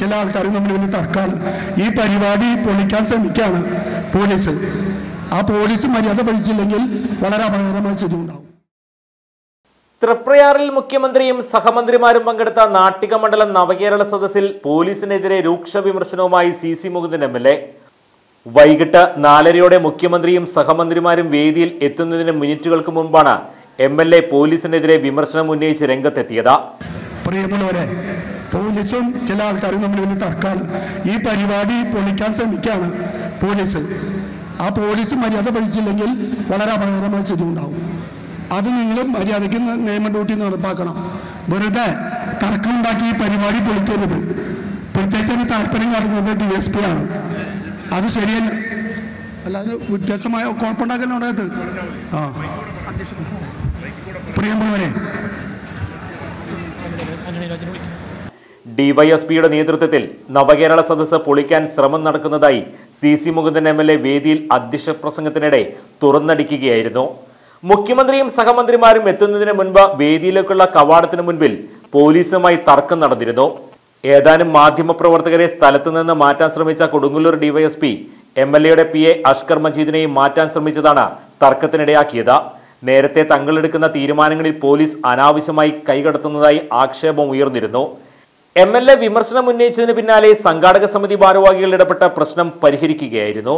ചില ആൾക്കാരും നമ്മൾ വലിയ തർക്കമാണ് ഈ പരിപാടി പൊളിക്കാൻ ശ്രമിക്കുകയാണ് പോലീസ്. ആ പോലീസ് മര്യാദ പഠിച്ചില്ലെങ്കിൽ വളരെ അപകടകരമായ സ്ഥിതി ഉണ്ടാവും. തൃപ്രയാറിൽ മുഖ്യമന്ത്രിയും സഹമന്ത്രിമാരും പങ്കെടുത്ത നാട്ടിക മണ്ഡലം നവകേരള സദസ്സിൽ പോലീസിനെതിരെ രൂക്ഷ വിമർശനവുമായി C C Mukundan M L A. വൈകിട്ട് നാലരയോടെ മുഖ്യമന്ത്രിയും സഹമന്ത്രിമാരും വേദിയിൽ എത്തുന്നതിന് മിനിറ്റുകൾക്ക് മുമ്പാണ് എം എൽ എ പോലീസിനെതിരെ വിമർശനം ഉന്നയിച്ച് രംഗത്തെത്തിയത്. പ്രിയമുള്ളവരെ പോലീസും ചില ആൾക്കാരും നമ്മൾ വലിയ തർക്കമാണ്. ഈ പരിപാടി പൊളിക്കാൻ ശ്രമിക്കുകയാണ് പോലീസ്. ആ പോലീസ് മര്യാദ പഠിച്ചില്ലെങ്കിൽ വളരെ അപകടകരമായ സ്ഥിതി ഉണ്ടാവും. അത് നിങ്ങൾ മര്യാദയ്ക്ക് നിയമ ഡ്യൂട്ടി നടപ്പാക്കണം. വെറുതെ തർക്കമുണ്ടാക്കി ഈ പരിപാടി പൊളിക്കരുത്. പ്രത്യേകിച്ച് താല്പര്യം കാട്ടുന്നത് ഡി എസ് പി ആണ്. അത് ശരിയല്ല. അല്ലാതെ വ്യത്യസ്തമായ കുഴപ്പമുണ്ടാക്കലുണ്ടായത് ആ. പ്രിയമുള്ളവരെ ഡിവൈഎസ്പിയുടെ നേതൃത്വത്തിൽ നവകേരള സദസ്സ് പൊളിക്കാൻ ശ്രമം നടക്കുന്നതായി C C Mukundan M L A വേദിയിൽ അധ്യക്ഷ പ്രസംഗത്തിനിടെ തുറന്നടിക്കുകയായിരുന്നു. മുഖ്യമന്ത്രിയും സഹമന്ത്രിമാരും എത്തുന്നതിന് മുൻപ് വേദിയിലേക്കുള്ള കവാടത്തിന് മുൻപിൽ പോലീസുമായി തർക്കം നടന്നിരുന്നു. ഏതാനും മാധ്യമപ്രവർത്തകരെ സ്ഥലത്തു നിന്ന് മാറ്റാൻ ശ്രമിച്ച കൊടുങ്ങല്ലൂർ ഡിവൈഎസ്പി എം എൽ എയുടെ പി എ അഷ്കർ മജീദിനെയും മാറ്റാൻ ശ്രമിച്ചതാണ് തർക്കത്തിനിടയാക്കിയത്. നേരത്തെ തങ്ങളെടുക്കുന്ന തീരുമാനങ്ങളിൽ പോലീസ് അനാവശ്യമായി കൈകടത്തുന്നതായി ആക്ഷേപം ഉയർന്നിരുന്നു. എം എൽ എ വിമർശനം ഉന്നയിച്ചതിന് പിന്നാലെ സംഘാടക സമിതി ഭാരവാഹികൾ ഇടപെട്ട പ്രശ്നം പരിഹരിക്കുകയായിരുന്നു.